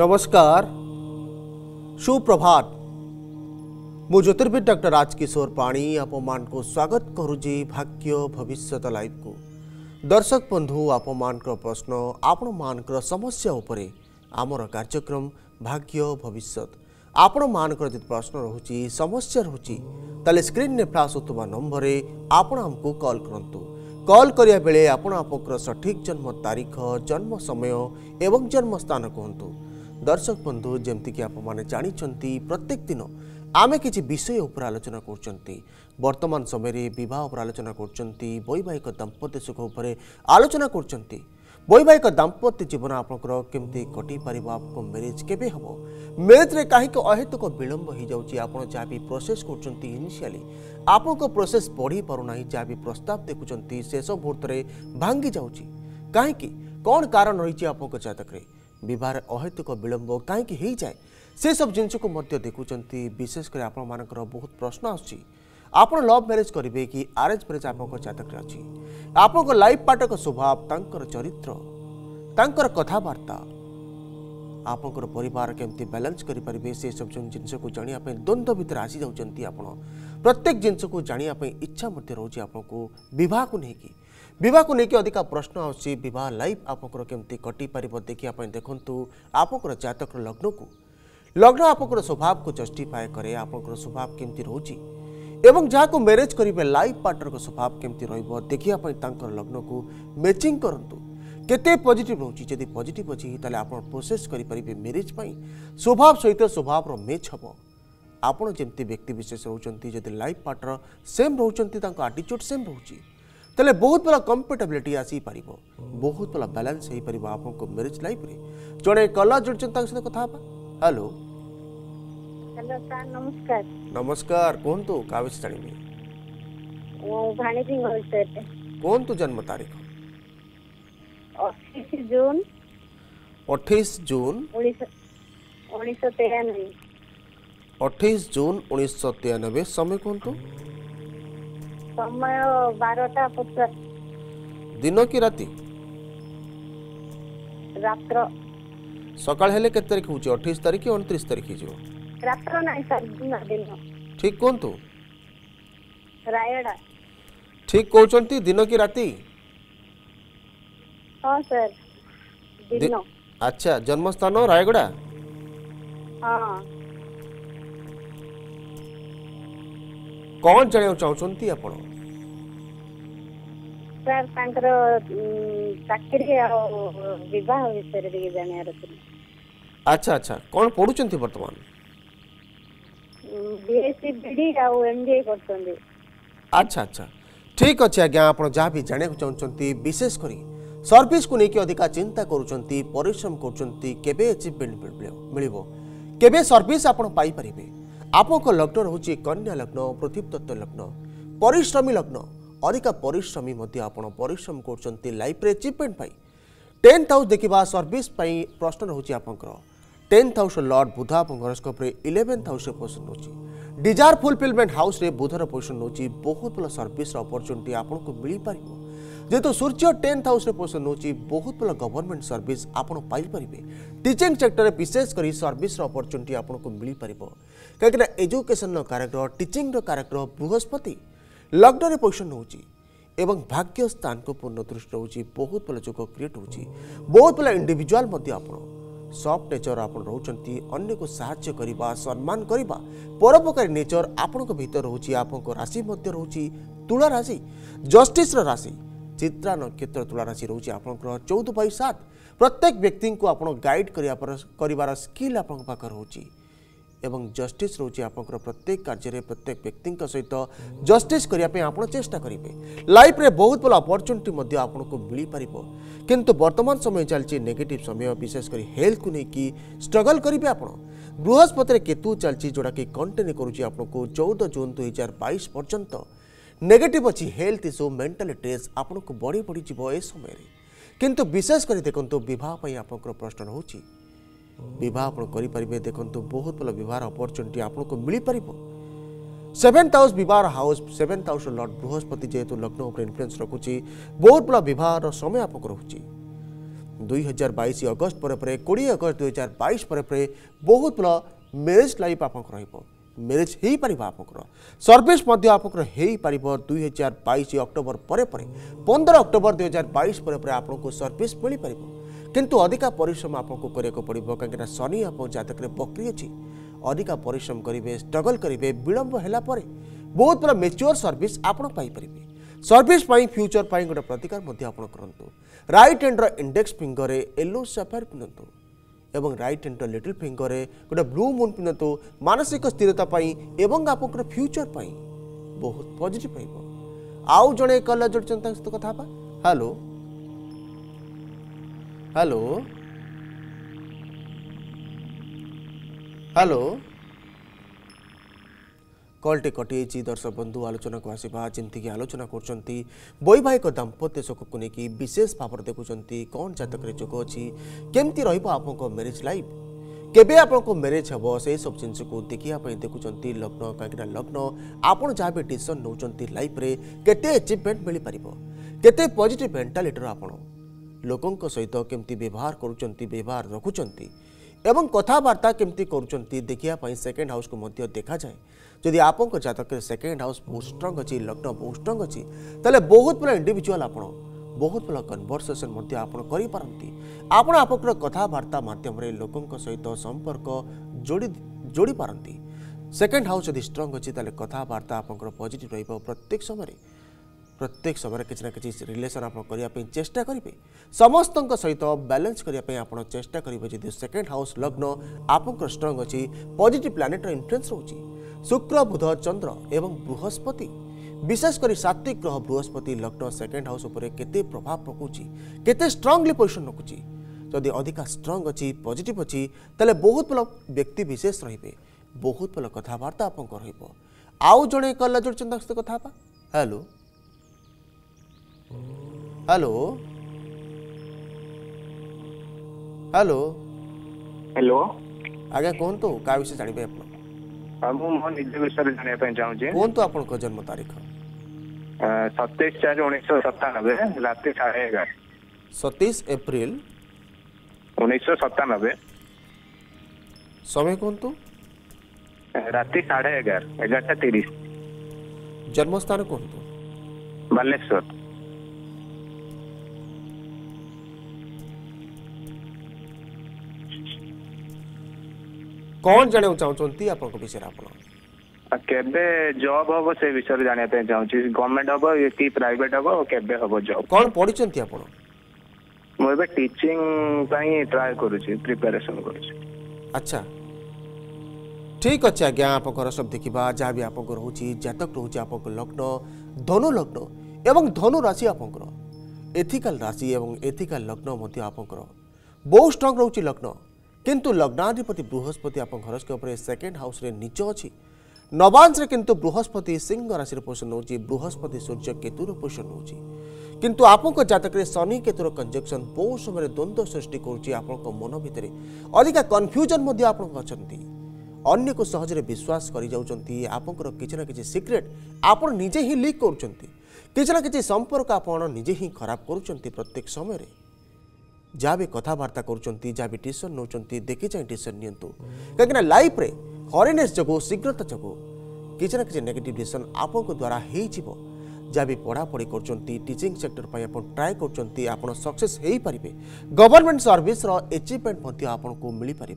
नमस्कार सुप्रभात मु ज्योतिर्विद डर राजकिशोर पाणी आप स्वागत करुजी भाग्य भविष्य लाइफ को दर्शक बंधु आप प्रश्न आपण मान समस्या उपरे आमर कार्यक्रम भाग्य भविष्य आपण मानक प्रश्न रोचे समस्या रोचे तेल स्क्रीन ने फ्लाश हो नंबर आपण आमको कल करूँ कल करा बेले आप सठिक जन्म तारीख जन्म समय एवं जन्मस्थान कहतु दर्शक बंधु जमीक आप जानते प्रत्येक दिन आम कि विषय पर आलोचना करतमान समय बहुत आलोचना करवाहिक दाम्पत्य सुख उपर आलोचना कर वैवाहिक दाम्पत्य जीवन आप कमी कटे पार आपको मेरेज के मेरेज में कहीं अहेतुक विलंब हो जाए आपड़ जहाँ भी प्रोसेस करनीसी प्रोसेस बढ़ी पारना जहाँ भी प्रस्ताव देखुंत शेष मुहूर्त भांगी जा कहीं कौन कारण रही आपको जतक्रे बहार अहेतुक विलंब कहीं जाए से सब जिन देखुं विशेषकर आपर बहुत प्रश्न आप लव म्यारेज करेंगे कि आरेज म्यारेज आप जतक अच्छी आप लाइफ पार्टनर स्वभाव तर चरित्र कथबार्ता आपं पर कमी बैलेन्स करेंगे से सब जो जिन जाना द्वंद्व भितर आसी जा प्रत्येक जिनस को जानापी इच्छा रोज आपको बहुत को नहीं की। बहुत को लेकिन अधिक प्रश्न आवाह लाइफ आपंकर कटिपार देखापी देखूँ आपंकर जतक लग्न को लग्न आप स्वभाव को जस्टिफाए कै आपंकर स्वभाव केमती रोचे एवं जहाँ को मेरेज करेंगे लाइफ पार्टनर स्वभाव केमती रखापर लग्न को मैचिंग करूँ केते पजिट रोचे जदि पजिट अच्छी तेल आप प्रोसेस करेंगे मेरेज पर स्वभाव सहित स्वभाव मेच हम आपत व्यक्तिशेष रोचे जदि लाइफ पार्टनर सेम रोच आटीच्यूड सेम रोचे ତେଲେ ବହୁତ ଭଲ କମ୍ପେଟେବିଲିଟି ଆସିପାରିବ ବହୁତ ଭଲ ବାଲାନ୍ସ ହେଇପାରିବ ଆପଣଙ୍କ ମ୍ୟାରେଜ୍ ଲାଇଫ୍ରେ ଜଣେ କଲର୍ ଜୁଡ଼ୁଛନ୍ତି ତାଙ୍କ ସହିତ କଥା ହେବା ହ୍ୟାଲୋ ନମସ୍କାର ନମସ୍କାର କୁହନ୍ତୁ କାହା ବିଷୟ ଜାଣିବି କୁହନ୍ତୁ ଜନ୍ମ ତାରିଖ ଅଠେଇଶ ଜୁନ ଅଠେଇଶ ଜୁନ ଉଣେଇଶହ ତେୟାନବେ ସମୟ କୁହନ୍ତୁ ସମୟ ବାରଟା ପଚାଶ ଦିନ କି ରାତି ରାତ୍ର ସକାଳ ହେଲେ କେତେ ତାରିଖ ହେଉଛି ଅଠେଇଶ ତାରିଖ ଅଣତିରିଶ ତାରିଖ ହେଇଯିବ ରାତ୍ର ନାହିଁ ସାର୍ ଦିନ ଠିକ କୁହନ୍ତୁ ରାୟଗଡ଼ା ଠିକ କହୁଛନ୍ତି ଦିନ କି ରାତି ହଁ ସାର୍ ଦିନ ଆଚ୍ଛା ଜନ୍ମସ୍ଥାନ ରାୟଗଡ଼ା ହଁ କ'ଣ ଜାଣିବାକୁ ଚାହୁଁଛନ୍ତି ଆପଣ ସାର୍ ତାଙ୍କର ଚାକିରି ଆଉ ବିବାହ ବିଷୟରେ ଟିକେ ଜାଣିବାର ଥିଲା ଆଚ୍ଛା ଆଚ୍ଛା କ'ଣ ପଢୁଛନ୍ତି ବର୍ତ୍ତମାନ ବିଏସସି ବିଡି ଆଉ ଏମବିଏ କରୁଛନ୍ତି ଆଚ୍ଛା ଆଚ୍ଛା ଠିକ୍ ଅଛି ଆଜ୍ଞା ଆପଣ ଯାହା ବି ଜାଣିବାକୁ ଚାହୁଁଛନ୍ତି ବିଶେଷ କରି ସର୍ଭିସକୁ ନେଇକି ଅଧିକା ଚିନ୍ତା କରୁଛନ୍ତି ପରିଶ୍ରମ କରୁଛନ୍ତି କେବେ ଆଚିଭମେଣ୍ଟ ମିଳିବ କେବେ ସର୍ଭିସ ଆପଣ ପାଇପାରିବେ ଆପଣଙ୍କ ଲଗ୍ନ ରହୁଛି କନ୍ୟା ଲଗ୍ନ ପୃଥିବତତ୍ତ୍ୱ ଲଗ୍ନ ପରିଶ୍ରମୀ ଲଗ୍ନ ଅଧିକା ପରିଶ୍ରମୀ ମଧ୍ୟ ଆପଣ ପରିଶ୍ରମ କରୁଛନ୍ତି ଲାଇଫ୍ରେ ଆଚିଭମେଣ୍ଟ ପାଇଁ ଟେନ୍ଥ ହାଉସ୍ ଦେଖିବା ସର୍ଭିସ୍ ପାଇଁ ପ୍ରଶ୍ନ ରହୁଛି ଆପଣଙ୍କର ଟେନ୍ଥ ହାଉସ୍ର ଲର୍ଡ଼ ବୁଧ ଆପଣଙ୍କ ହରସ୍କୋପ୍ରେ ଇଲେଭେନ୍ଥ ହାଉସ୍ରେ ପୋଜିସନ୍ ନେଉଛି ଡିଜାୟାର ଫୁଲଫିଲମେଣ୍ଟ ହାଉସ୍ରେ ବୁଧର ପୋଜିସନ୍ ନେଉଛି ବହୁତ ଭଲ ସର୍ଭିସ୍ର ଅପରଚ୍ୟୁନିଟି ଆପଣଙ୍କୁ ମିଳିପାରିବ যেহেতু সূর্য টেন হাউসে পোষণ নেଉଛି বহুত ভাল গভর্নমেন্ট সর্ভিস আপনার পাইপারে টিচিং সেক্টরে বিশেষ করে সর্ভিসর অপরচুনিটি আপনার মিপার কিনা এজুকেশন কারাগ্রহ টিচিং কারাগ্রহ বৃহস্পতি লগ্নরে পোষণ নেଉଛି এবং ভাগ্য স্থানকে পূর্ণ দৃষ্টি রয়েছে বহুত ভাল যোগ ক্রিয়েট হচ্ছে বহুত ভাল ইন্ডিভিজুয়াল আপনার সফট নেচর আপনার রয়েছেন অন্যকে সাহায্য করা সম্মান করা পরোপকারী নেচর আপনার ভিতর রয়েছে আপনার রাশি মধ্যে রয়েছে তুলা রাশি জষ্টিসর রাশি चित्रा नक्षत्र तुलाशि राशि आप चौदह बै सात प्रत्येक व्यक्ति को आप गाइड कर स्किल आप एवं जस्टिस रोज आपंकर प्रत्येक कार्य प्रत्येक व्यक्ति सहित जस्टिस करने आप करेंगे लाइफ रे बहुत बड़ा अपर्चुनिटी आपको मिल पार कि बर्तमान समय चलती नेगेटिव समय विशेषकर हेल्थ को लेकिन स्ट्रगल करेंगे आप बृहस्पति केतु चलती जोड़ा कि कंटिन्यू कर चौदह जून दुई हजार बैस पर्यटन নেগেটিভ অছি হেলথ ইস্যু মেন্টাল স্ট্রেস আপনার বড়ি বড়ি যাব এ সময় কিন্তু বিশেষ করে দেখুন বহ আপনার প্রশ্ন রয়েছে বহ আপনার করে পারে দেখুন বহুত ভালো বহর অপরচুনিটি আপনার মিপার সেভেন্থ হাউস বহর house seventh house lord Brihaspati যেহেতু লগ্ন উপরে ইনফ্লুয়েন্স রাখুছি বহুত ভালো বহর সময় আপনার রয়েছে দুই হাজার বাইশ অগস্ট পরে পরে কোড়িয়ে অগস্ট দুই হাজার বাইশ পরে পরে বহুত ভালো মেরেজ লাইফ আপনার রহব ମ୍ୟାରେଜ୍ ହୋଇପାରିବ ଆପଣଙ୍କର ସର୍ଭିସ୍ ମଧ୍ୟ ଆପଣଙ୍କର ହୋଇପାରିବ ଦୁଇ ହଜାର ବାଇଶ ଅକ୍ଟୋବର ପରେ ପରେ ପନ୍ଦର ଅକ୍ଟୋବର ଦୁଇ ହଜାର ବାଇଶ ପରେ ପରେ ଆପଣଙ୍କୁ ସର୍ଭିସ୍ ମିଳିପାରିବ କିନ୍ତୁ ଅଧିକା ପରିଶ୍ରମ ଆପଣଙ୍କୁ କରିବାକୁ ପଡ଼ିବ କାହିଁକିନା ଶନି ଆପଣଙ୍କ ଜାତକରେ ବକ୍ରି ଅଛି ଅଧିକା ପରିଶ୍ରମ କରିବେ ଷ୍ଟ୍ରଗଲ୍ କରିବେ ବିଳମ୍ବ ହେଲା ପରେ ବହୁତ ବଡ଼ ମେଚ୍ୟୁର୍ ସର୍ଭିସ୍ ଆପଣ ପାଇପାରିବେ ସର୍ଭିସ୍ ପାଇଁ ଫ୍ୟୁଚର୍ ପାଇଁ ଗୋଟେ ପ୍ରତିକାର ମଧ୍ୟ ଆପଣ କରନ୍ତୁ ରାଇଟ୍ ହ୍ୟାଣ୍ଡର ଇଣ୍ଡେକ୍ସ ଫିଙ୍ଗରରେ ୟେଲୋ ସାଫାର ପିନ୍ଧନ୍ତୁ এবং রাইট হ্যান্ড টু লিটল ফিঙ্গারে গোটা ব্লু মুন পিনতো মানসিক স্থিরতা পাই এবং আপক ফিউচার পাই খুব পজিটিভ পাই গো আউ জোন কলজ জন্ত কথা হ্যালো হ্যালো হ্যালো कलटे कटि दर्शक बंधु आलोचना को आसवा जमीक आलोचना कर दाम्पत्य सुख को लेकिन विशेष भाव देखुं कौन जतक जोग अच्छी केमती रोक मेरेज लाइफ के मेरेज हे से सब जिन देखापी देखुंत लग्न कहीं लग्न आपड़ जहाँ भी डिशन नौ लाइफ केचिवमेंट मिल पार के पजिट मेन्टालीटर आपण लोकों सहित केमती व्यवहार करवहार रखुंत कथबार्ता केमती कर देखापी सेकेंड हाउस को देखा जाए ଯଦି ଆପଣଙ୍କ ଜାତକରେ ସେକେଣ୍ଡ ହାଉସ୍ ବହୁତ ଷ୍ଟ୍ରଙ୍ଗ ଅଛି ଲଗ୍ନ ବହୁତ ଷ୍ଟ୍ରଙ୍ଗ ଅଛି ତାହେଲେ ବହୁତ ଭଲ ଇଣ୍ଡିଭିଜୁଆଲ୍ ଆପଣ ବହୁତ ଭଲ କନଭରସେସନ୍ ମଧ୍ୟ ଆପଣ କରିପାରନ୍ତି ଆପଣ ଆପଣଙ୍କର କଥାବାର୍ତ୍ତା ମାଧ୍ୟମରେ ଲୋକଙ୍କ ସହିତ ସମ୍ପର୍କ ଯୋଡ଼ି ଯୋଡ଼ି ପାରନ୍ତି ସେକେଣ୍ଡ ହାଉସ୍ ଯଦି ଷ୍ଟ୍ରଙ୍ଗ ଅଛି ତାହେଲେ କଥାବାର୍ତ୍ତା ଆପଣଙ୍କର ପଜିଟିଭ୍ ରହିବ ପ୍ରତ୍ୟେକ ସମୟରେ ପ୍ରତ୍ୟେକ ସମୟରେ କିଛି ନା କିଛି ରିଲେସନ୍ ଆପଣ କରିବା ପାଇଁ ଚେଷ୍ଟା କରିବେ ସମସ୍ତଙ୍କ ସହିତ ବାଲାନ୍ସ କରିବା ପାଇଁ ଆପଣ ଚେଷ୍ଟା କରିବେ ଯଦି ସେକେଣ୍ଡ ହାଉସ୍ ଲଗ୍ନ ଆପଣଙ୍କର ଷ୍ଟ୍ରଙ୍ଗ ଅଛି ପଜିଟିଭ୍ ପ୍ଲାନେଟ୍ର ଇନଫ୍ଲୁଏନ୍ସ ରହୁଛି শুক্র বুধ চন্দ্র এবং বৃহস্পতি বিশেষ করে সাত্বিক গ্রহ বৃহস্পতি লগ্ন সেকেন্ড হাউস উপরে কেতে প্রভাব পকাউছি কেতে স্ট্রংলি পজিশন রকুচি যদি অধিকা স্ট্রং অছি পজিটিভ অছি তাহলে বহুত ভালো ব্যক্তি বিশেষ রহবে বহুত ভালো কথাবার্তা আপনার রহব আউ জনে কল্লা জোড়ছেন তার সাথে কথা হবা হ্যালো হ্যালো হ্যালো হ্যালো আজ্ঞা কুহতু কাহ বিষয়ে জাঁবে আপনার ବାବୁ ମୋ ନିଜ ବିଷୟରେ ଜାଣିବା ପାଇଁ ଚାହୁଁଛି କୁହନ୍ତୁ ଆପଣଙ୍କ ଜନ୍ମ ତାରିଖ ସତେଇଶ ଚାରି ଉଣେଇଶହ ସତାନବେ ରାତି ସାଢ଼େ ଏଗାର ସତେଇଶ ଏପ୍ରିଲ ଉଣେଇଶହ ସତାନବେ ସମୟ କୁହନ୍ତୁ ରାତି ସାଢ଼େ ଏଗାର ଏଗାରଟା ତିରିଶ ଜନ୍ମସ୍ଥାନ କୁହନ୍ତୁ ବାଲେଶ୍ୱର କ'ଣ ଜାଣିବାକୁ ଚାହୁଁଛନ୍ତି ଆପଣଙ୍କ ବିଷୟରେ ଆପଣ କେବେ ଜବ୍ ହବ ସେ ବିଷୟରେ ଜାଣିବା ପାଇଁ ଚାହୁଁଛି ଗଭର୍ଣ୍ଣମେଣ୍ଟ ହବ କି ପ୍ରାଇଭେଟ୍ ହବ କେବେ ହବ ଜବ୍ କ'ଣ ପଢିଛନ୍ତି ଆପଣ ମୁଁ ଏବେ ଟିଚିଂ ପାଇଁ ଟ୍ରାଏ କରୁଛି ପ୍ରିପାରେସନ୍ କରୁଛି ଆଚ୍ଛା ଠିକ୍ ଅଛି ଆଜ୍ଞା ଆପଣଙ୍କର ସବୁ ଦେଖିବା ଯାହା ବି ଆପଣଙ୍କର ରହୁଛି ଜାତକ ରହୁଛି ଆପଣଙ୍କ ଲଗ୍ନ ଧନୁ ଲଗ୍ନ ଏବଂ ଧନୁ ରାଶି ଆପଣଙ୍କର ଏଥିକାଲ ରାଶି ଏବଂ ଏଥିକାଲ ଲଗ୍ନ ମଧ୍ୟ ଆପଣଙ୍କର ବହୁତ ଷ୍ଟ୍ରଙ୍ଗ ରହୁଛି ଲଗ୍ନ କିନ୍ତୁ ଲଗ୍ନାଧିପତି ବୃହସ୍ପତି ଆପଣଙ୍କ ହରସ୍କୋପ ଉପରେ ସେକେଣ୍ଡ ହାଉସ୍ରେ ନିଜ ଅଛି ନବାଂଶରେ କିନ୍ତୁ ବୃହସ୍ପତି ସିଂହ ରାଶିର ପୋଷଣ ନେଉଛି ବୃହସ୍ପତି ସୂର୍ଯ୍ୟ କେତୁର ପୋଷଣ ନେଉଛି କିନ୍ତୁ ଆପଣଙ୍କ ଜାତକରେ ଶନି କେତୁର କଞ୍ଜକ୍ସନ୍ ବହୁ ସମୟରେ ଦ୍ୱନ୍ଦ୍ୱ ସୃଷ୍ଟି କରୁଛି ଆପଣଙ୍କ ମନ ଭିତରେ ଅଧିକା କନଫ୍ୟୁଜନ୍ ମଧ୍ୟ ଆପଣଙ୍କ ଅଛନ୍ତି ଅନ୍ୟକୁ ସହଜରେ ବିଶ୍ୱାସ କରିଯାଉଛନ୍ତି ଆପଣଙ୍କର କିଛି ନା କିଛି ସିକ୍ରେଟ୍ ଆପଣ ନିଜେ ହିଁ ଲିକ୍ କରୁଛନ୍ତି କିଛି ନା କିଛି ସମ୍ପର୍କ ଆପଣ ନିଜେ ହିଁ ଖରାପ କରୁଛନ୍ତି ପ୍ରତ୍ୟେକ ସମୟରେ যা বি কথাবার্তা করছেন যা বি ডিসিশন নেওয়া দেখি চাই ডিসিশন নিয়ন্তু না লাইফ্রে হরেনেস যোগ শীঘ্রতা যোগ কিছু না কিছু নেগেটিভ ডিসিশন আপনার দ্বারা হয়েযিব যা বি পড়াপড়ি করছেন টিচিং সেক্টর পাই আপন ট্রাই করছেন আপনার সকসেস হয়ে পারে গভর্নমেন্ট সর্ভিসর এচিভমেন্ট মধ্যে আপনার মিপার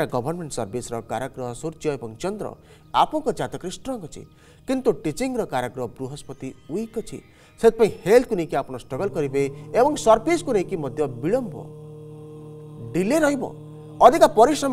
না গভর্নমেন্ট সর্ভিসর কারাগ্রহ সূর্য এবং চন্দ্র আপনার জাতকরে স্ট্রং কিন্তু টিচিংর কারাগ্রহ বৃহস্পতি উইক অছে ফেত পাই হেল্ক নেকি আপনা স্ট্রাগল করিবে এবং সারফেস কো নেকি মধ্যে বিলম্ব ডিলে রইবো অধিক পরিশ্রম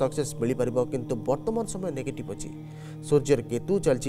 সাকসেস মিলি পারিবো কিন্তু বর্তমান সময় নেগেটিভ আছে সূর্যর কেতু চলছি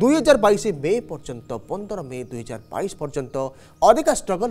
2022 মে পর্যন্ত 15 মে 2022 পর্যন্ত অধিক স্ট্রাগল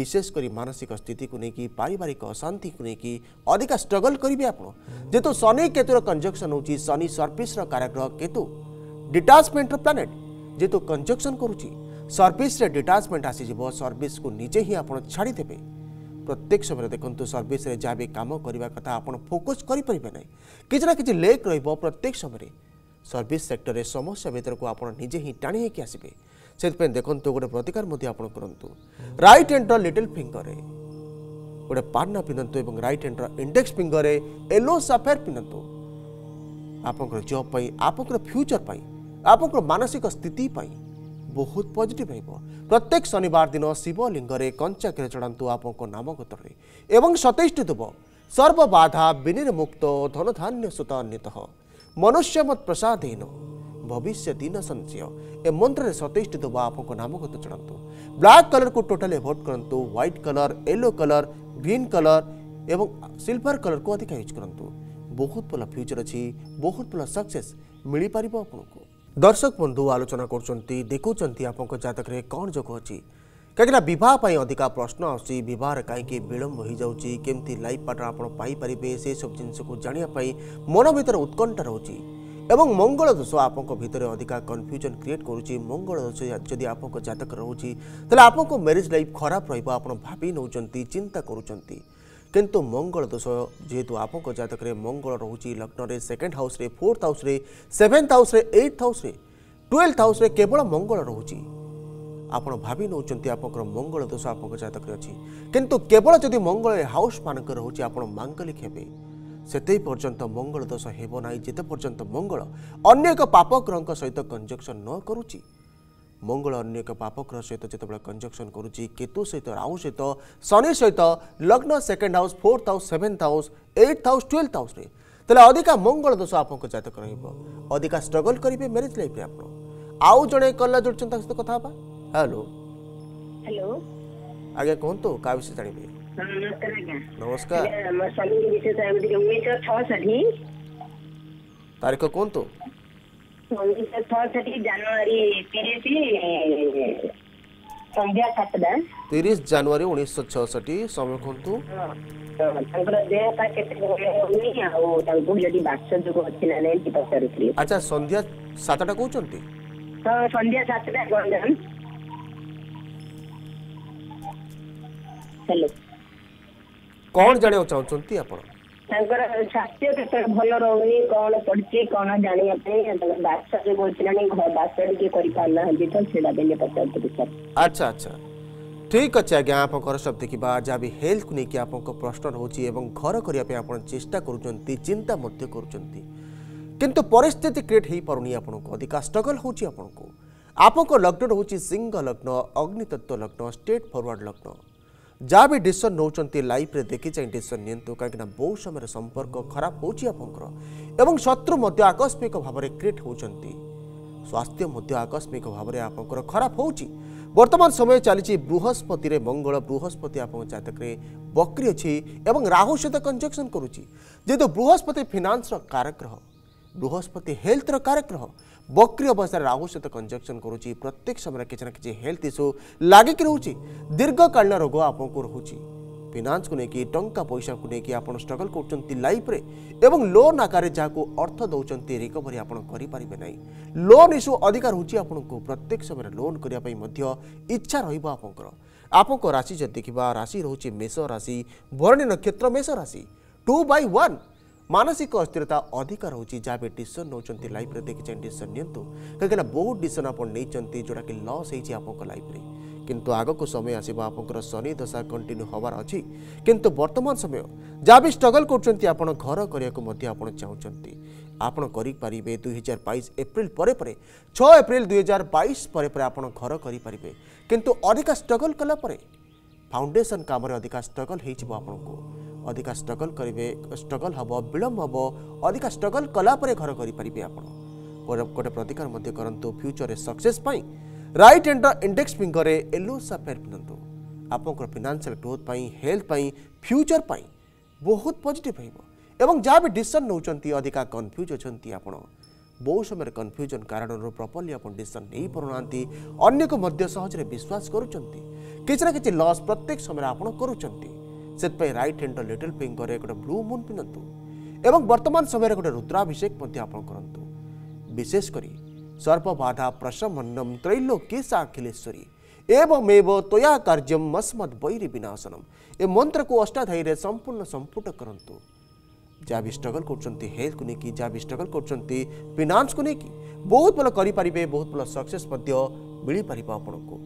বিশেষ করি মানসিক স্থিতি কো নেকি পারিবারিক অশান্তি কো নেকি অধিক স্ট্রাগল করিবে আপনো যেতো সনি কেতুর কনজাংশন হউছি সনি সারফেসর কারক গ্রহ কিন্তু ডিଟାଚମେଣ୍ଟର ପ୍ଲାନେଟ୍ ଯେହେତୁ କଞ୍ଜକ୍ସନ୍ କରୁଛି ସର୍ଭିସରେ ଡିଟାଚମେଣ୍ଟ ଆସିଯିବ ସର୍ଭିସକୁ ନିଜେ ହିଁ ଆପଣ ଛାଡ଼ିଦେବେ ପ୍ରତ୍ୟେକ ସମୟରେ ଦେଖନ୍ତୁ ସର୍ଭିସରେ ଯାହା ବି କାମ କରିବା କଥା ଆପଣ ଫୋକସ୍ କରିପାରିବେ ନାହିଁ କିଛି ନା କିଛି ଲେକ୍ ରହିବ ପ୍ରତ୍ୟେକ ସମୟରେ ସର୍ଭିସ ସେକ୍ଟରରେ ସମସ୍ୟା ଭିତରକୁ ଆପଣ ନିଜେ ହିଁ ଟାଣି ହେଇକି ଆସିବେ ସେଥିପାଇଁ ଦେଖନ୍ତୁ ଗୋଟେ ପ୍ରତିକାର ମଧ୍ୟ ଆପଣ କରନ୍ତୁ ରାଇଟ୍ ହ୍ୟାଣ୍ଡର ଲିଟିଲ୍ ଫିଙ୍ଗରରେ ଗୋଟେ ପାର୍ନା ପିନ୍ଧନ୍ତୁ ଏବଂ ରାଇଟ୍ ହ୍ୟାଣ୍ଡର ଇଣ୍ଡେକ୍ସ ଫିଙ୍ଗରରେ ୟେଲୋ ସାଫେୟାର ପିନ୍ଧନ୍ତୁ ଆପଣଙ୍କର ଜବ୍ ପାଇଁ ଆପଣଙ୍କର ଫ୍ୟୁଚର୍ ପାଇଁ आपं मानसिक स्थित बहुत पजिट हो प्रत्येक शनिवार दिन शिवलिंग में कंचा क्षेत्र चढ़ात आप नाम गोतरे एवं सतैष्ट दुब सर्वबाधा विनिर्मुक्त धनधान्य सुत अन्त मनुष्य मत प्रसाद हीन भविष्य दिन संचय ए मंत्र सतैष्ट दुब आपंक नाम गत चढ़ात ब्लाक कलर को टोटाली भोट करूँ white colour yellow colour green colour एवं सिल्वर कलर को अधिक यूज करूँ बहुत भल फ्यूचर अच्छी बहुत भल सक्से मिल पार आपको दर्शक बंधु आलोचना करुंक जतक कौन जो अच्छी कहीं बहुत अधिका प्रश्न आसार कहीं विलंब हो जाए कमी लाइफ पार्टनर आपारे से सब जिन जानापी मन भर उत्कंठा रोचे एवं मंगल दोष आपतर अधिका कन्फ्यूजन क्रिएट कर मंगल दोष जदि आप जतक रोचे आपको मेरेज लाइफ खराब आप भावि नौ चिंता करुंट କିନ୍ତୁ ମଙ୍ଗଳ ଦୋଷ ଯେହେତୁ ଆପଣଙ୍କ ଜାତକରେ ମଙ୍ଗଳ ରହୁଛି ଲଗ୍ନରେ ସେକେଣ୍ଡ ହାଉସ୍ରେ ଫୋର୍ଥ ହାଉସ୍ରେ ସେଭେନ୍ଥ ହାଉସ୍ରେ ଏଇଟ୍ ହାଉସ୍ରେ ଟୁଏଲ୍ଥ ହାଉସ୍ରେ କେବଳ ମଙ୍ଗଳ ରହୁଛି ଆପଣ ଭାବି ନେଉଛନ୍ତି ଆପଣଙ୍କର ମଙ୍ଗଳ ଦୋଷ ଆପଣଙ୍କ ଜାତକରେ ଅଛି କିନ୍ତୁ କେବଳ ଯଦି ମଙ୍ଗଳ ହାଉସ୍ ମାନଙ୍କରେ ରହୁଛି ଆପଣ ମାଙ୍ଗଲିକ ହେବେ ସେତେ ପର୍ଯ୍ୟନ୍ତ ମଙ୍ଗଳ ଦୋଷ ହେବ ନାହିଁ ଯେତେ ପର୍ଯ୍ୟନ୍ତ ମଙ୍ଗଳ ଅନ୍ୟ ଏକ ପାପ ଗ୍ରହଙ୍କ ସହିତ କଞ୍ଜକ୍ସନ୍ ନ କରୁଛି मंगल अन्य पापग्रह सहित जो कंजक्शन करुच्च केतु सहित राहु सहित शनि सहित लग्न second house fourth house seventh house eighth house twelfth house तेल अधिका मंगल दोष आपको जतक रधिका स्ट्रगल करेंगे म्यारेज लाइफ आप आउ जड़े जोड़ सहित कथ हेलो हेलो आज्ञा कहत तो, क्या विषय जानवे हाँ, नमस्कार नमस्कार स्वामी विषय तारीख कहतु तो? তিরিশ জানুয়ারি উনিশশো ছষট্টি সময় কুহতু আচ্ছা সন্ধ্যা সাতটা কৌছন্তি সন্ধ্যা সাতটা গঞ্জাম হ্যালো কোন জানিବାକୁ ଚାହୁଁଛନ୍ତି ଆପଣ ତାଙ୍କର ସ୍ୱାସ୍ଥ୍ୟ କେତେବେଳେ ଭଲ ରହୁନି କଣ ପଡିଛି କଣ ଜାଣିବା ପାଇଁ ବାସା ଯୋଉ କହୁଥିଲାଣି ବାସା ଟିକେ କରିପାରୁନାହାନ୍ତି ତ ସେଇଟା ଦେଲେ ପଚାରୁଥିଲି ସାର୍ ଆଚ୍ଛା ଆଚ୍ଛା ଠିକ୍ ଅଛି ଆଜ୍ଞା ଆପଣଙ୍କର ଶବ୍ଦ କିମ୍ବା ଯାହା ବି ହେଲ୍ଥକୁ ନେଇକି ଆପଣଙ୍କ ପ୍ରଶ୍ନ ରହୁଛି ଏବଂ ଘର କରିବା ପାଇଁ ଆପଣ ଚେଷ୍ଟା କରୁଛନ୍ତି ଚିନ୍ତା ମଧ୍ୟ କରୁଛନ୍ତି କିନ୍ତୁ ପରିସ୍ଥିତି କ୍ରିଏଟ୍ ହୋଇପାରୁନି ଆପଣଙ୍କୁ ଅଧିକା ଷ୍ଟ୍ରଗଲ୍ ହେଉଛି ଆପଣଙ୍କୁ ଆପଣଙ୍କ ଲଗ୍ନ ରହୁଛି ସିଂହ ଲଗ୍ନ ଅଗ୍ନିତତ୍ତ୍ୱ ଲଗ୍ନ ଷ୍ଟେଟ୍ ଫରୱାର୍ଡ଼ ଲଗ୍ନ जहाँ भी डिसिसन नौकरी लाइफ देखि चाहिँ डिसिसन नियंतु कहीं बहुत समय संपर्क खराब हो शत्रु आकस्मिक भाव में क्रिएट होती स्वास्थ्य आकस्मिक भाव में आप खराब हो बर्तमान समय चली बृहस्पति मंगल बृहस्पति आप जातक बक्री अच्छी राहु सहित कंजक्शन करुच्ची जेहेतु बृहस्पति फिनान्स कारक ग्रह बृहस्पति हेल्थर कारक ग्रह बक्री अवस्था राहु सहित कंजक्शन कर प्रत्येक समय किसी ना कि हेल्थ इश्यू लग कि रोचे दीर्घकालन रोग आप फिनान्स को लेकिन टंका पैसा को लेकिन आप स्ट्रगल कर लाइफ एवं लोन आकार जहाँ अर्थ दौरान रिकवरी आपारे ना लोन इश्यू अधिकार होपण को प्रत्येक समय लोन करने इच्छा रपंकर आपं राशि जब देखा राशि रोचे मेष राशि भरणी नक्षत्र मेष राशि टू बै वन ମାନସିକ ଅସ୍ଥିରତା ଅଧିକ ରହୁଛି ଯାହା ବି ଡିସିସନ୍ ନେଉଛନ୍ତି ଲାଇଫ୍ରେ ଦେଖିଛନ୍ତି ଡିସିସନ୍ ନିଅନ୍ତୁ କାହିଁକିନା ବହୁତ ଡିସିସନ୍ ଆପଣ ନେଇଛନ୍ତି ଯେଉଁଟାକି ଲସ୍ ହେଇଛି ଆପଣଙ୍କ ଲାଇଫ୍ରେ କିନ୍ତୁ ଆଗକୁ ସମୟ ଆସିବ ଆପଣଙ୍କର ଶନି ଦଶା କଣ୍ଟିନ୍ୟୁ ହେବାର ଅଛି କିନ୍ତୁ ବର୍ତ୍ତମାନ ସମୟ ଯାହା ବି ଷ୍ଟ୍ରଗଲ୍ କରୁଛନ୍ତି ଆପଣ ଘର କରିବାକୁ ମଧ୍ୟ ଆପଣ ଚାହୁଁଛନ୍ତି ଆପଣ କରିପାରିବେ ଦୁଇହଜାର ବାଇଶ ଏପ୍ରିଲ ପରେ ପରେ ଛଅ ଏପ୍ରିଲ ଦୁଇହଜାର ବାଇଶ ପରେ ପରେ ଆପଣ ଘର କରିପାରିବେ କିନ୍ତୁ ଅଧିକା ଷ୍ଟ୍ରଗଲ୍ କଲା ପରେ ଫାଉଣ୍ଡେସନ୍ କାମରେ ଅଧିକା ଷ୍ଟ୍ରଗଲ୍ ହେଇଯିବ ଆପଣଙ୍କୁ ଅଧିକା ଷ୍ଟ୍ରଗଲ୍ କରିବେ ଷ୍ଟ୍ରଗଲ୍ ହେବ ବିଳମ୍ବ ହେବ ଅଧିକା ଷ୍ଟ୍ରଗଲ୍ କଲା ପରେ ଘର କରିପାରିବେ ଆପଣ ଗୋଟେ ପ୍ରତିକାର ମଧ୍ୟ କରନ୍ତୁ ଫ୍ୟୁଚର୍ରେ ସକ୍ସେସ୍ ପାଇଁ ରାଇଟ୍ ହ୍ୟାଣ୍ଡର ଇଣ୍ଡେକ୍ସ ଫିଙ୍ଗରରେ ୟେଲୋ ସାଫେୟାର ପିନ୍ଧନ୍ତୁ ଆପଣଙ୍କର ଫିନାନ୍ସିଆଲ ଗ୍ରୋଥ୍ ପାଇଁ ହେଲ୍ଥ ପାଇଁ ଫ୍ୟୁଚର୍ ପାଇଁ ବହୁତ ପଜିଟିଭ୍ ହେବ ଏବଂ ଯାହା ବି ଡିସିସନ୍ ନେଉଛନ୍ତି ଅଧିକା କନଫ୍ୟୁଜ୍ ଅଛନ୍ତି ଆପଣ ବହୁ ସମୟରେ କନଫ୍ୟୁଜନ୍ କାରଣରୁ ପ୍ରପର୍ଲି ଆପଣ ଡିସିସନ୍ ନେଇପାରୁନାହାନ୍ତି ଅନ୍ୟକୁ ମଧ୍ୟ ସହଜରେ ବିଶ୍ୱାସ କରୁଛନ୍ତି କିଛି ନା କିଛି ଲସ୍ ପ୍ରତ୍ୟେକ ସମୟରେ ଆପଣ କରୁଛନ୍ତି ସେଥିପାଇଁ ରାଇଟ୍ ହ୍ୟାଣ୍ଡର ଲିଟିଲ୍ ଫିଙ୍ଗରରେ ଗୋଟେ ବ୍ଲୁ ମୁନ୍ ପିନ୍ଧନ୍ତୁ ଏବଂ ବର୍ତ୍ତମାନ ସମୟରେ ଗୋଟେ ରୁଦ୍ରାଭିଷେକ ମଧ୍ୟ ଆପଣ କରନ୍ତୁ ବିଶେଷ କରି ସର୍ବବାଧା ପ୍ରଶମନମ୍ ତ୍ରୈଲୋକ୍ୟେଶା ଅଖିଲେଶ୍ୱରୀ ଏବମେବ ତୋୟା କାର୍ଯ୍ୟମ୍ ମସ୍ମଦ୍ ବୈରୀ ବିନାଶନମ୍ ଏ ମନ୍ତ୍ରକୁ ଅଷ୍ଟାଧାୟୀରେ ସମ୍ପୂର୍ଣ୍ଣ ସମ୍ପୁଟ କରନ୍ତୁ ଯାହା ବି ଷ୍ଟ୍ରଗଲ୍ କରୁଛନ୍ତି ହେଲ୍ଥକୁ ନେଇକି ଯାହା ବି ଷ୍ଟ୍ରଗଲ୍ କରୁଛନ୍ତି ଫିନାନ୍ସକୁ ନେଇକି ବହୁତ ଭଲ କରିପାରିବେ ବହୁତ ଭଲ ସକ୍ସେସ୍ ମଧ୍ୟ ମିଳିପାରିବ ଆପଣଙ୍କୁ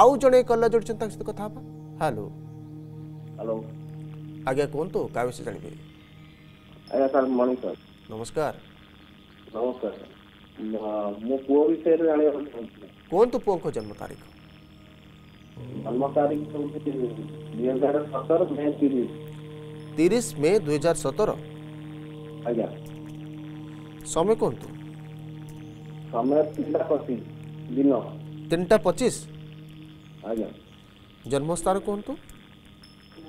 ଆଉ ଜଣେ କଲର୍ ଯୋଡ଼ିଛନ୍ତି ତାଙ୍କ ସହିତ କଥା ହେବା ହ୍ୟାଲୋ हेलो आज्ञा कौन तो क्या विषय जानवे आज्ञा सर मॉर्निंग सर नमस्कार नमस्कार मो पुओ विषय जानवे कौन तो पुओ को जन्म तारीख जन्म तारीख तो मुझे दिल्ली दिल्ली का तीरिस में 2017 अज्ञा समय कौन तो समय तिंटा पच्चीस दिनों तिंटा पच्चीस अज्ञा जन्मस्थान कौन तो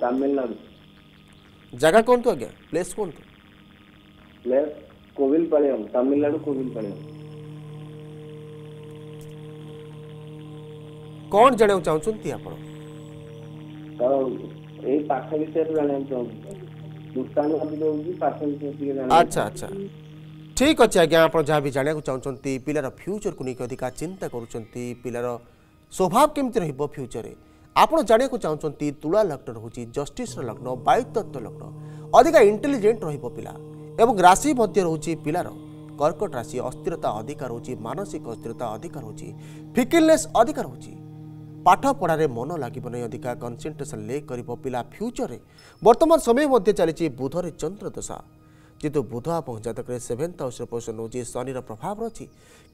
तमिलनाडु जगह कौन तो आज्ञा प्लेस कौन तो प्लेस कोविलपाளையம் तमिलनाडु कोविलपाளையம் कौन जाना चाहते आप এই পাঠ বিষয়ে জানা চাহুছি দোকান ভাবি দৌছি পাঠ বিষয়ে আচ্ছা আচ্ছা ঠিক আছে আজ্ঞা আপনার যা বি জাঁয়া চাহুন পিলার ফ্যুচর কু নিয়ে অধিকা চিন্তা করছেন পিলার স্বভাব কেমি রহব ফ্যুচরে ଆପଣ ଜାଣିବାକୁ ଚାହୁଁଛନ୍ତି ତୁଳା ଲଗ୍ନ ରହୁଛି ଜଷ୍ଟିସ୍ର ଲଗ୍ନ ବାୟୁତତ୍ତ୍ୱ ଲଗ୍ନ ଅଧିକା ଇଣ୍ଟେଲିଜେଣ୍ଟ ରହିବ ପିଲା ଏବଂ ରାଶି ମଧ୍ୟ ରହୁଛି ପିଲାର କର୍କଟ ରାଶି ଅସ୍ଥିରତା ଅଧିକା ରହୁଛି ମାନସିକ ଅସ୍ଥିରତା ଅଧିକା ରହୁଛି ଫିକିଲନେସ୍ ଅଧିକା ରହୁଛି ପାଠ ପଢ଼ାରେ ମନ ଲାଗିବ ନାହିଁ ଅଧିକା କନସେନ୍ଟ୍ରେସନ୍ ଲେ କରିବ ପିଲା ଫ୍ୟୁଚରରେ ବର୍ତ୍ତମାନ ସମୟ ମଧ୍ୟ ଚାଲିଛି ବୁଧରେ ଚନ୍ଦ୍ରଦଶା ଯେହେତୁ ବୁଧ ଆପଣ ଜାତକରେ ସେଭେନ୍ଥ ହାଉସ୍ରେ ପୋଜିସନ୍ ହେଉଛି ଶନିର ପ୍ରଭାବ ରହିଛି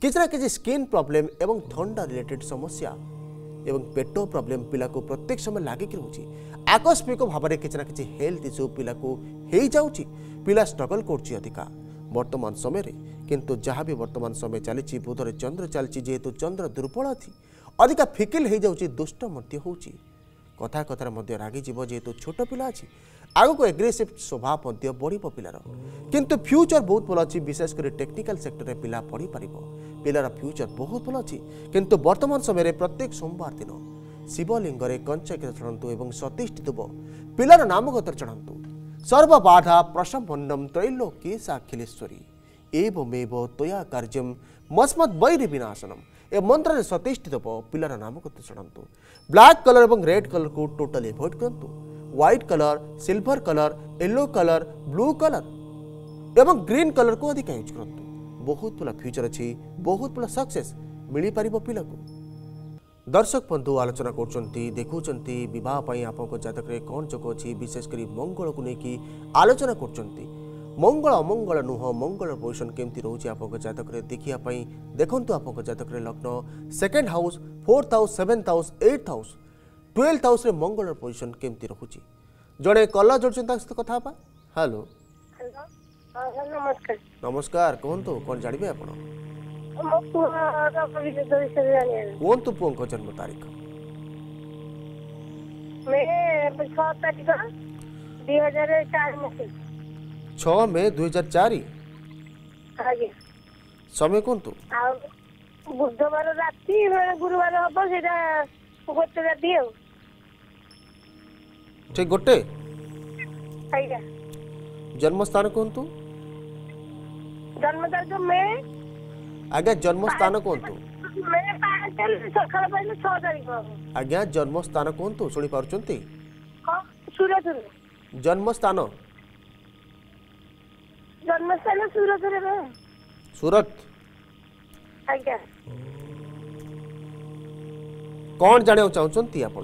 କିଛି ନା କିଛି ସ୍କିନ୍ ପ୍ରୋବ୍ଲେମ୍ ଏବଂ ଥଣ୍ଡା ରିଲେଟେଡ୍ ସମସ୍ୟା এবং পেটো প্রবলেম পিলাকো প্রত্যেক সময় লাগি গইহি আকাসবিক ভাবে কিছ না কিছ হেলথ ইস্যু পিলাকো হেই যাওচি পিলা স্ট্রাগল করচি অধিকা বর্তমান সময়ে কিন্তু যাহা বি বর্তমান সময়ে চলিচি 보도록 চন্দ্র চলচি যেহেতু চন্দ্র দুর্বল আথি অধিকা ফিকিল হেই যাওচি দুষ্টমতি হৌচি কথা কতার মধ্যে রাগী জীব যেহেতু ছোট পিলা আচি ଆଗକୁ ଏଗ୍ରେସିଭ୍ ସ୍ୱଭାବ ମଧ୍ୟ ବଢ଼ିବ ପିଲାର କିନ୍ତୁ ଫ୍ୟୁଚର୍ ବହୁତ ଭଲ ଅଛି ବିଶେଷ କରି ଟେକ୍ନିକାଲ୍ ସେକ୍ଟରରେ ପିଲା ପଢ଼ିପାରିବ ପିଲାର ଫ୍ୟୁଚର୍ ବହୁତ ଭଲ ଅଛି କିନ୍ତୁ ବର୍ତ୍ତମାନ ସମୟରେ ପ୍ରତ୍ୟେକ ସୋମବାର ଦିନ ଶିବଲିଙ୍ଗରେ କଞ୍ଚାକ୍ଷର ଚଢ଼ାନ୍ତୁ ଏବଂ ସତୀଷ୍ଠିତୁବ ପିଲାର ନାମଗୋତ୍ର ଚଢ଼ାନ୍ତୁ ସର୍ବବାଧା ପ୍ରସମ୍ଭଣ୍ଡମ୍ ତ୍ରୈଲୋକ୍ୟ ସାକ୍ଷିଲେଶ୍ୱରୀ ଏବମେବ ତୋୟା କାର୍ଯ୍ୟମ୍ ମସ୍ମତ୍ ବୈରି ବିନାଶନମ୍ ଏ ମନ୍ତ୍ରରେ ସତୀଷ୍ଠିତୁବ ପିଲାର ନାମଗୋତ୍ର ଚଢ଼ାନ୍ତୁ ବ୍ଲାକ୍ କଲର୍ ଏବଂ ରେଡ୍ କଲର୍କୁ ଟୋଟାଲି ଏଭଏଡ୍ କରନ୍ତୁ white colour silver colour yellow colour blue colour एवं ग्रीन कलर को अधिक यूज करूँ बहुत बड़ा फ्यूचर अच्छी बहुत बड़ा सक्सेस मिल पार पा को दर्शक बंधु आलोचना करुँच बहपाई आप जतक में कौन जो अच्छी विशेषकर मंगल को लेकिन आलोचना कर मंगल अमंगल नुह मंगल पोजिशन केमती रोचे आप जतक देखापी देखु आप जतक लग्न second house fourth house seventh house eighth house twelfth হাউসে মঙ্গলর পজিশন কেমতি রহুচি জনে কলা জোড়ছেন সহ কথা হবা হ্যালো নমস্কার কুহতু কোন জানিবে আপন কুহতু পুঙ্ক জন্ম তারিখ ছ মে দুই হাজার চারি ସମୟ କୁହନ୍ତୁ ବୁଧବାର ରାତି ଗୁରୁବାର ହବ ସେଇଟା ଗୋଟେ ରାତି ଆଉ ठीक गोटे ଆଜ୍ଞା ଜନ୍ମସ୍ଥାନ କୁହନ୍ତୁ ଜନ୍ମତାରିଖ ମେ ଆଜ୍ଞା ଜନ୍ମସ୍ଥାନ କୁହନ୍ତୁ ମେ ପାଞ୍ଚ ସକାଳ ପାଇଲେ ଛଅ ତାରିଖ ଆଜ୍ଞା ଜନ୍ମସ୍ଥାନ କୁହନ୍ତୁ ଶୁଣିପାରୁଛନ୍ତି ଜନ୍ମସ୍ଥାନ ଜନ୍ମସ୍ଥାନ ସୁରତରେ ସୁରତ ଆଜ୍ଞା କ'ଣ ଜାଣିବାକୁ ଚାହୁଁଛନ୍ତି ଆପଣ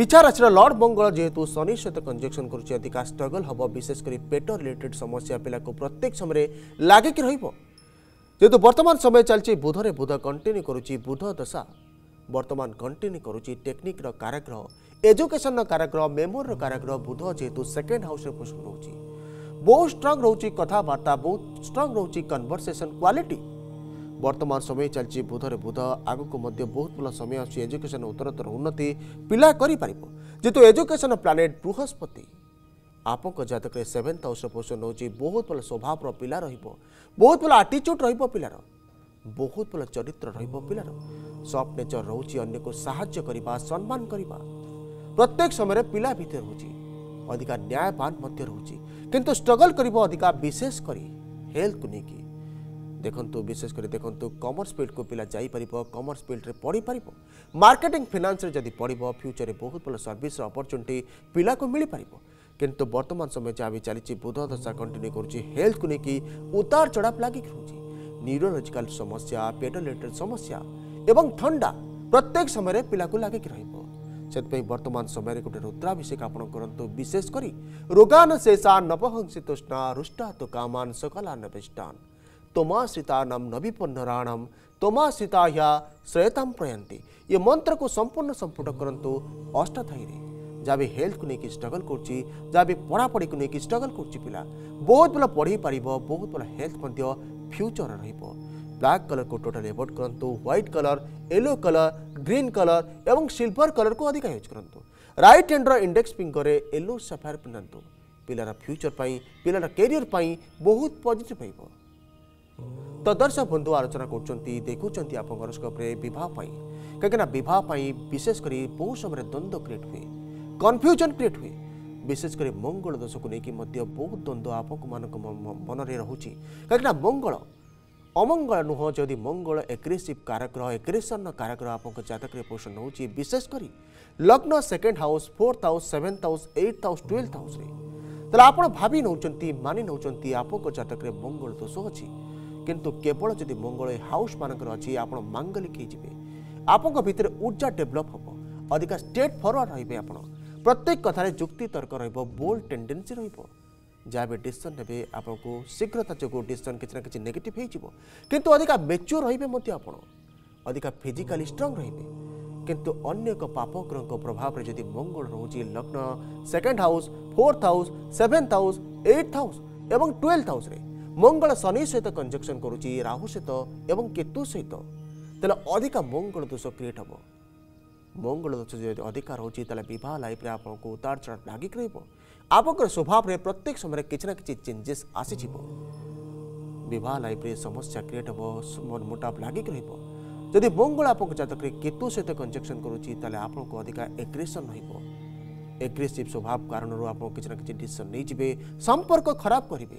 বিচারচর লর্ড বঙ্গলা যেহেতু சனி শতক কনজাংশন করুচি অধিক স্ট্রাগল হব বিশেষ করে পেটো रिलेटेड সমস্যা পেলা কো প্রত্যেক সময় রে লাগে কি রইব যেহেতু বর্তমান সময় চলচি বুধরে বুধ কন্টিনিউ করুচি বুধ দশা বর্তমান কন্টিনিউ করুচি টেকনিকৰ কার্যক্রম এডুকেশনৰ কার্যক্রম মেমৰৰ কার্যক্রম বুধ যেহেতু সেকেন্ড হাউসে পশ্ৰুচি বෝ স্ট্রং ৰহুচি কথা বাতা বহুত স্ট্রং ৰহুচি কনভারসেশন কোৱালিটি ବର୍ତ୍ତମାନ ସମୟ ଚାଲିଛି ବୁଧରେ ବୁଧ ଆଗକୁ ମଧ୍ୟ ବହୁତ ଭଲ ସମୟ ଆସୁଛି ଏଜୁକେସନ୍ ଉତ୍ତରୋତ୍ତର ଉନ୍ନତି ପିଲା କରିପାରିବ ଯେହେତୁ ଏଜୁକେସନ୍ ପ୍ଲାନେଟ୍ ବୃହସ୍ପତି ଆପଣଙ୍କ ଜାତକରେ ସେଭେନ୍ଥ ହାଉସ୍ର ପୋଜିସନ୍ ହେଉଛି ବହୁତ ଭଲ ସ୍ୱଭାବର ପିଲା ରହିବ ବହୁତ ଭଲ ଆଟିଚ୍ୟୁଡ଼୍ ରହିବ ପିଲାର ବହୁତ ଭଲ ଚରିତ୍ର ରହିବ ପିଲାର ସଫ୍ଟ ନେଚର୍ ରହୁଛି ଅନ୍ୟକୁ ସାହାଯ୍ୟ କରିବା ସମ୍ମାନ କରିବା ପ୍ରତ୍ୟେକ ସମୟରେ ପିଲା ଭିତରେ ରହୁଛି ଅଧିକା ନ୍ୟାୟବାନ ମଧ୍ୟ ରହୁଛି କିନ୍ତୁ ଷ୍ଟ୍ରଗଲ୍ କରିବ ଅଧିକା ବିଶେଷ କରି ହେଲ୍ଥକୁ ନେଇକି ଦେଖନ୍ତୁ ବିଶେଷ କରି ଦେଖନ୍ତୁ କମର୍ସ ଫିଲ୍ଡକୁ ପିଲା ଯାଇପାରିବ କମର୍ସ ଫିଲ୍ଡରେ ପଢ଼ିପାରିବ ମାର୍କେଟିଂ ଫିନାନ୍ସରେ ଯଦି ପଢ଼ିବ ଫ୍ୟୁଚରରେ ବହୁତ ଭଲ ସର୍ଭିସର ଅପରଚ୍ୟୁନିଟି ପିଲାକୁ ମିଳିପାରିବ କିନ୍ତୁ ବର୍ତ୍ତମାନ ସମୟ ଯାହା ବି ଚାଲିଛି ବୁଧ ଦଶା କଣ୍ଟିନ୍ୟୁ କରୁଛି ହେଲ୍ଥକୁ ନେଇକି ଉତାର ଚଢ଼ାପ ଲାଗିକି ରହୁଛି ନ୍ୟୁରୋଲୋଜିକାଲ ସମସ୍ୟା ପେଟ ରିଲେଟେଡ୍ ସମସ୍ୟା ଏବଂ ଥଣ୍ଡା ପ୍ରତ୍ୟେକ ସମୟରେ ପିଲାକୁ ଲାଗିକି ରହିବ ସେଥିପାଇଁ ବର୍ତ୍ତମାନ ସମୟରେ ଗୋଟେ ରୁଦ୍ରାଭିଷେକ ଆପଣ କରନ୍ତୁ ବିଶେଷ କରି ରୋଗାନ ଶେଷା ନବହଂସି ତୃଷ୍ଣା ରୁଷ୍ଟା ତୁ କାମାନ ସକଲା ନବେଷ୍ଟାନ तोमा सीतानम नवी पुनराणम तोमा सीता या श्रेयताम प्रयंती ये मंत्र को संपूर्ण संपुट करूँ अष्टाधाई जहाँ भी हेल्थ को लेकिन स्ट्रगल कर पढ़ापढ़ी को लेकिन स्ट्रगल कर पिला बहुत भल पढ़ी पार बहुत भल हेल्थ फ्यूचर रही ब्लैक कलर को टोटाली एवोड करूँ white colour yellow colour green colour एवं सिल्वर कलर को अधिक यूज करूँ right hand index finger yellow sapphire पिंधतु पिलार फ्यूचर पर पिलार कैरियर बहुत पजिट रही ତ ଦର୍ଶକ ବନ୍ଧୁ ଆଲୋଚନା କରୁଛନ୍ତି ଦେଖୁଛନ୍ତି ଆପଣଙ୍କ ହରସ୍କୋପ୍ରେ ବିବାହ ପାଇଁ କାହିଁକିନା ବିବାହ ପାଇଁ ବିଶେଷ କରି ବହୁ ସମୟରେ ଦ୍ୱନ୍ଦ୍ୱ କ୍ରିଏଟ୍ ହୁଏ କନଫ୍ୟୁଜନ୍ କ୍ରିଏଟ୍ ହୁଏ ବିଶେଷ କରି ମଙ୍ଗଳ ଦୋଷକୁ ନେଇକି ମଧ୍ୟ ବହୁତ ଦ୍ୱନ୍ଦ୍ୱ ଆପଣମାନଙ୍କ ମନରେ ରହୁଛି କାହିଁକିନା ମଙ୍ଗଳ ଅମଙ୍ଗଳ ନୁହଁ ଯଦି ମଙ୍ଗଳ ଏଗ୍ରେସିଭ୍ କାରଗ୍ରହ ଏଗ୍ରେସନ୍ର କାରଗ୍ରହ ଆପଣଙ୍କ ଜାତକରେ ପୋଷଣ ହେଉଛି ବିଶେଷ କରି ଲଗ୍ନ second house fourth house seventh house eight house twelfth ହାଉସ୍ରେ ତାହେଲେ ଆପଣ ଭାବି ନେଉଛନ୍ତି ମାନି ନେଉଛନ୍ତି ଆପଣଙ୍କ ଜାତକରେ ମଙ୍ଗଳ ଦୋଷ ଅଛି କିନ୍ତୁ କେବଳ ଯଦି ମଙ୍ଗଳ ଏ ହାଉସ୍ମାନଙ୍କର ଅଛି ଆପଣ ମାଙ୍ଗଲିକ ହେଇଯିବେ ଆପଣଙ୍କ ଭିତରେ ଉର୍ଜା ଡେଭଲପ୍ ହେବ ଅଧିକା ଷ୍ଟେଟ୍ ଫରୱାର୍ଡ଼ ରହିବେ ଆପଣ ପ୍ରତ୍ୟେକ କଥାରେ ଯୁକ୍ତିତର୍କ ରହିବ ବୋଲ୍ଡ ଟେଣ୍ଡେନ୍ସି ରହିବ ଯାହା ବି ଡିସିସନ୍ ନେବେ ଆପଣଙ୍କୁ ଶୀଘ୍ରତା ଯୋଗୁଁ ଡିସିସନ୍ କିଛି ନା କିଛି ନେଗେଟିଭ୍ ହେଇଯିବ କିନ୍ତୁ ଅଧିକା ମେଚ୍ୟୁର୍ ରହିବେ ମଧ୍ୟ ଆପଣ ଅଧିକା ଫିଜିକାଲି ଷ୍ଟ୍ରଙ୍ଗ୍ ରହିବେ କିନ୍ତୁ ଅନ୍ୟ ଏକ ପାପଗ୍ରହଙ୍କ ପ୍ରଭାବରେ ଯଦି ମଙ୍ଗଳ ରହୁଛି ଲଗ୍ନ second house fourth house seventh house eight house ଏବଂ ଟୁଏଲ୍ଥ ହାଉସ୍ରେ মঙ্গল শনি সহ কনজকশন করুচি রাহু সহ এবং কেতু সহ তাহলে অধিক মঙ্গল দোষ ক্রিয়েট হব মঙ্গল দোষ যদি অধিক রয়েছে তাহলে বিবাহ লাইফে আপনার উতার চড় লাগিক রহব আপনার স্বভাবে প্রত্যেক সময় কিছু না কিছু চেঞ্জেস আসিযোগ বিবাহ লাইফে সমস্যা ক্রিয়েট হব মন মোটাপ লাগিক রহব যদি মঙ্গল আপনার জাতকরে কেতু সহ কনজকশন করুচি তাহলে আপনার অধিক এগ্রেসন রহব এগ্রেসিভ স্বভাব কারণ আপনার কিছু না কিছু ডিসিশন নিয়ে যাবে সম্পর্ক খারাপ করবে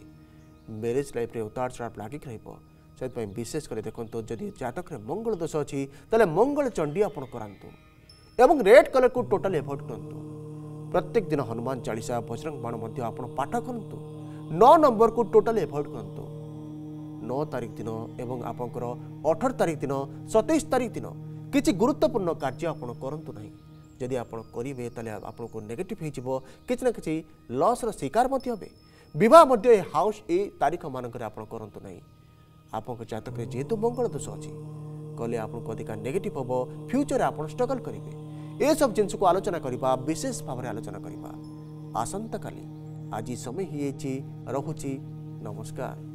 ମ୍ୟାରେଜ୍ ଲାଇଫ୍ରେ ଉତ୍ତାର ଚଢ଼ାପ ଲାଗିକି ରହିବ ସେଥିପାଇଁ ବିଶେଷ କରି ଦେଖନ୍ତୁ ଯଦି ଜାତକରେ ମଙ୍ଗଳ ଦୋଷ ଅଛି ତାହେଲେ ମଙ୍ଗଳ ଚଣ୍ଡୀ ଆପଣ କରାନ୍ତୁ ଏବଂ ରେଡ୍ କଲର୍କୁ ଟୋଟାଲି ଏଭଏଡ଼ କରନ୍ତୁ ପ୍ରତ୍ୟେକ ଦିନ ହନୁମାନ ଚାଳିଶା ବଜରଙ୍ଗ ବାଣ ମଧ୍ୟ ଆପଣ ପାଠ କରନ୍ତୁ ନଅ ନମ୍ବରକୁ ଟୋଟାଲି ଏଭଏଡ଼ କରନ୍ତୁ ନଅ ତାରିଖ ଦିନ ଏବଂ ଆପଣଙ୍କର ଅଠର ତାରିଖ ଦିନ ସତେଇଶ ତାରିଖ ଦିନ କିଛି ଗୁରୁତ୍ୱପୂର୍ଣ୍ଣ କାର୍ଯ୍ୟ ଆପଣ କରନ୍ତୁ ନାହିଁ ଯଦି ଆପଣ କରିବେ ତାହେଲେ ଆପଣଙ୍କୁ ନେଗେଟିଭ୍ ହୋଇଯିବ କିଛି ନା କିଛି ଲସ୍ର ଶିକାର ମଧ୍ୟ ହେବେ ବିବାହ ମଧ୍ୟ ଏ ହାଉସ୍ ଏ ତାରିଖମାନଙ୍କରେ ଆପଣ କରନ୍ତୁ ନାହିଁ ଆପଣଙ୍କ ଜାତକରେ ଯେହେତୁ ମଙ୍ଗଳ ଦୋଷ ଅଛି କଲେ ଆପଣଙ୍କୁ ଅଧିକା ନେଗେଟିଭ୍ ହେବ ଫ୍ୟୁଚର୍ରେ ଆପଣ ଷ୍ଟ୍ରଗଲ୍ କରିବେ ଏସବୁ ଜିନିଷକୁ ଆଲୋଚନା କରିବା ବିଶେଷ ଭାବରେ ଆଲୋଚନା କରିବା ଆସନ୍ତାକାଲି ଆଜି ସମୟ ହେଇଯାଇଛି ରହୁଛି ନମସ୍କାର